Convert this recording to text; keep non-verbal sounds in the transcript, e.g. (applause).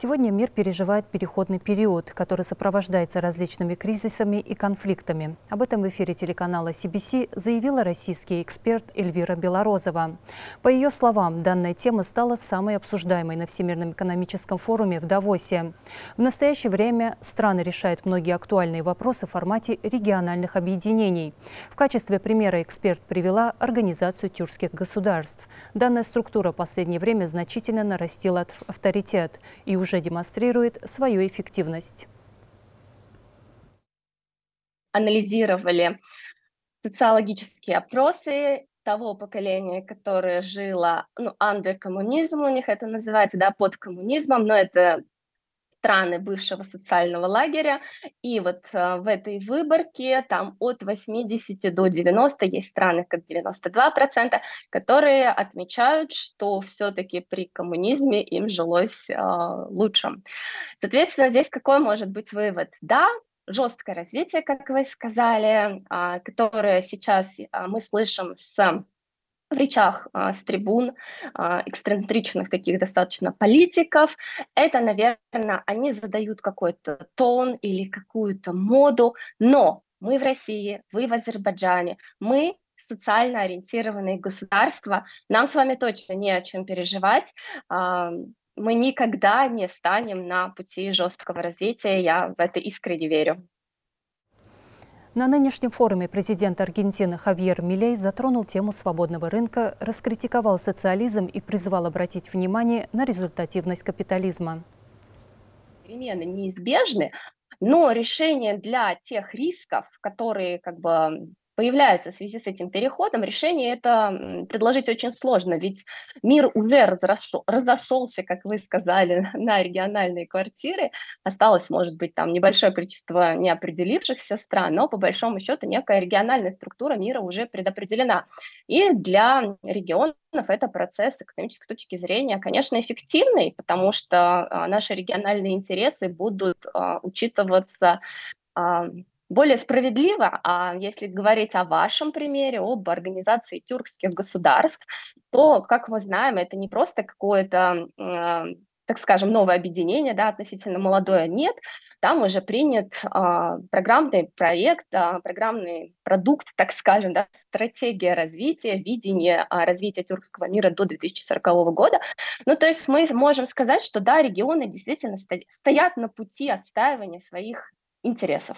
Сегодня мир переживает переходный период, который сопровождается различными кризисами и конфликтами. Об этом в эфире телеканала CBC заявила российский эксперт Эльвира Белорозова. По ее словам, данная тема стала самой обсуждаемой на Всемирном экономическом форуме в Давосе. В настоящее время страны решают многие актуальные вопросы в формате региональных объединений. В качестве примера эксперт привела Организацию тюркских государств. Данная структура в последнее время значительно нарастила авторитет и уже уже демонстрирует свою эффективность. Анализировали социологические опросы того поколения, которое жило, ну, under коммунизм у них это называется, да, под коммунизмом, но это страны бывшего социального лагеря. И вот э, в этой выборке там от 80 до 90, есть страны как 92%, которые отмечают, что все-таки при коммунизме им жилось э, лучше. Соответственно, здесь какой может быть вывод? Да, жесткое развитие, как вы сказали, э, которое сейчас э, мы слышим с в речах а, с трибун а, эксцентричных таких достаточно политиков, это, наверное, они задают какой-то тон или какую-то моду, но мы в России, вы в Азербайджане, мы социально ориентированные государства, нам с вами точно не о чем переживать, а, мы никогда не станем на пути жесткого развития, я в это искренне верю. На нынешнем форуме президент Аргентины Хавьер Милей затронул тему свободного рынка, раскритиковал социализм и призвал обратить внимание на результативность капитализма. Перемены неизбежны, но решение для тех рисков, которые как бы появляются в связи с этим переходом, решение это предложить очень сложно, ведь мир уже разошел, разошелся, как вы сказали, (laughs) на региональные квартиры, осталось, может быть, там небольшое количество неопределившихся стран, но по большому счету некая региональная структура мира уже предопределена. И для регионов это процесс с экономической точки зрения, конечно, эффективный, потому что а, наши региональные интересы будут а, учитываться более справедливо, а если говорить о вашем примере, об организации тюркских государств, то, как мы знаем, это не просто какое-то э, так скажем, новое объединение, да, относительно молодое, нет, там уже принят э, программный проект, э, программный продукт, так скажем, да, стратегия развития, видение развития тюркского мира до 2040 года. Ну, то есть мы можем сказать, что, да, регионы действительно стоят на пути отстаивания своих интересов.